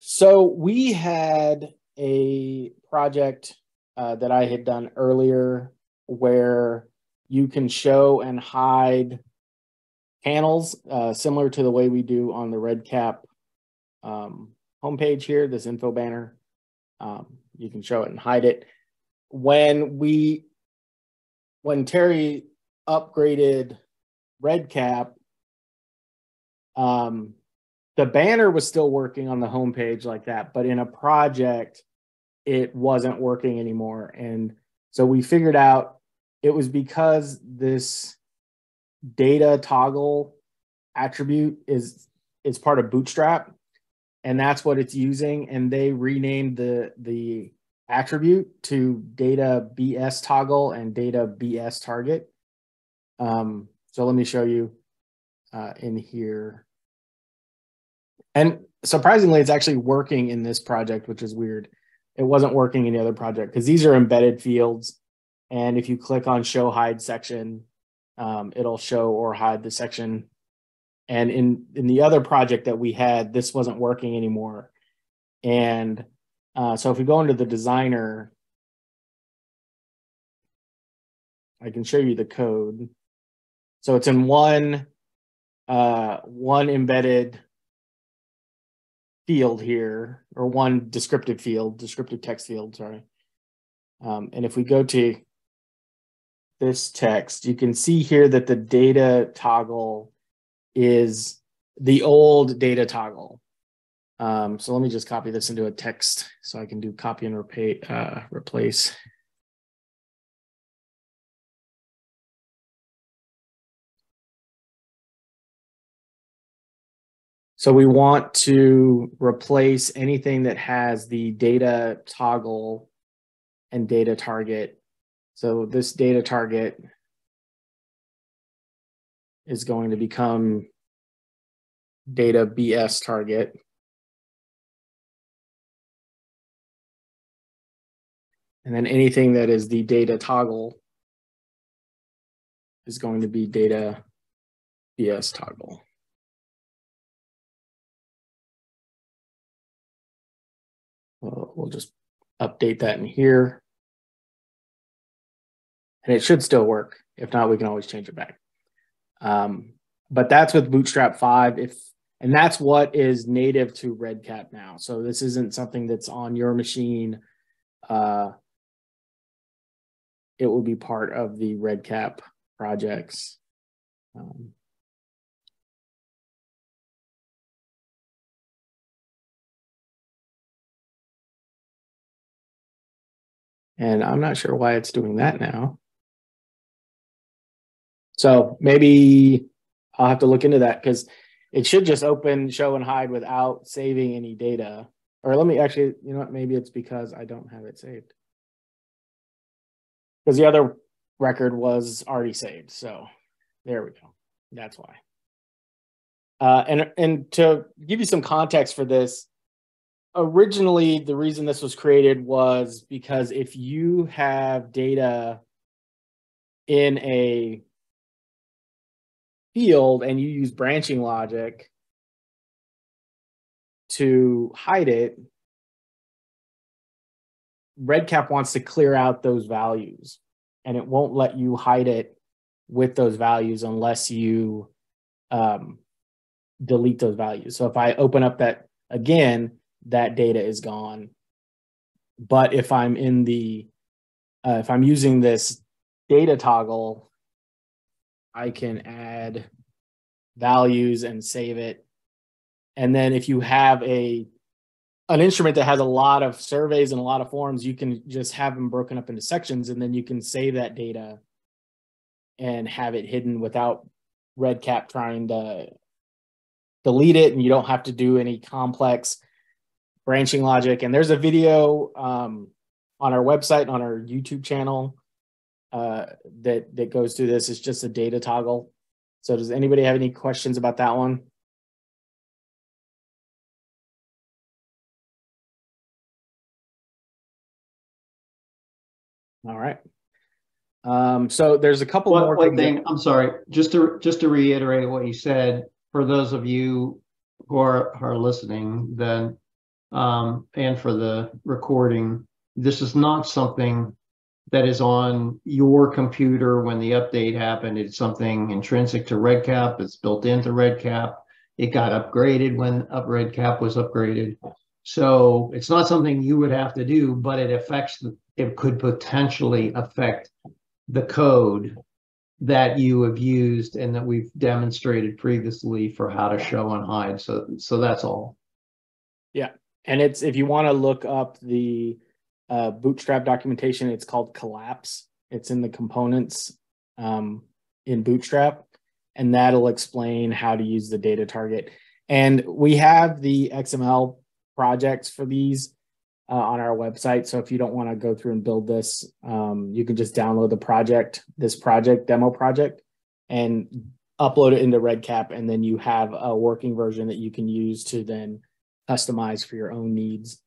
So we had a project uh, that I had done earlier where you can show and hide panels uh, similar to the way we do on the REDCap um, homepage here, this info banner. Um, you can show it and hide it. When we, when Terry upgraded REDCap, um, the banner was still working on the homepage like that, but in a project, it wasn't working anymore. And so we figured out it was because this data toggle attribute is is part of Bootstrap, and that's what it's using. And they renamed the the attribute to data BS toggle and data BS target. Um, so let me show you uh, in here. And surprisingly, it's actually working in this project, which is weird. It wasn't working in the other project because these are embedded fields. And if you click on show hide section, um, it'll show or hide the section. And in, in the other project that we had, this wasn't working anymore. And uh, so if we go into the designer, I can show you the code. So it's in one, uh, one embedded field here, or one descriptive field, descriptive text field, sorry. Um, and if we go to this text, you can see here that the data toggle is the old data toggle. Um, so let me just copy this into a text so I can do copy and repay, uh, replace. So we want to replace anything that has the data toggle and data target. So this data target is going to become data BS target. And then anything that is the data toggle is going to be data BS toggle. We'll, just update that in here. And it should still work. If not, we can always change it back. Um, but that's with Bootstrap 5. If and that's what is native to REDCap now. So this isn't something that's on your machine. Uh, it will be part of the REDCap projects. Um, And I'm not sure why it's doing that now. So maybe I'll have to look into that because it should just open show and hide without saving any data. Or let me actually, you know what, maybe it's because I don't have it saved. Because the other record was already saved. So there we go. That's why. Uh, and and to give you some context for this, originally the reason this was created was because if you have data in a field and you use branching logic to hide it, REDCap wants to clear out those values and it won't let you hide it with those values unless you um, delete those values. So if I open up that again, that data is gone. But if I'm in the, uh, if I'm using this data toggle, I can add values and save it. And then if you have a an instrument that has a lot of surveys and a lot of forms, you can just have them broken up into sections and then you can save that data and have it hidden without REDCap trying to delete it and you don't have to do any complex branching logic. And there's a video um, on our website, on our YouTube channel uh, that that goes through this. It's just a data toggle. So does anybody have any questions about that one? All right. Um, so there's a couple one, more. One thing, I'm sorry, just to just to reiterate what you said, for those of you who are, are listening, then um, and for the recording, this is not something that is on your computer when the update happened. It's something intrinsic to REDCap. It's built into REDCap. It got upgraded when up REDCap was upgraded. So it's not something you would have to do, but it affects, it could potentially affect the code that you have used and that we've demonstrated previously for how to show and hide. So, so that's all. And it's, if you want to look up the uh, Bootstrap documentation, it's called Collapse. It's in the components um, in Bootstrap, and that'll explain how to use the data target. And we have the XML projects for these uh, on our website. So if you don't want to go through and build this, um, you can just download the project, this project demo project, and upload it into REDCap, and then you have a working version that you can use to then customize for your own needs.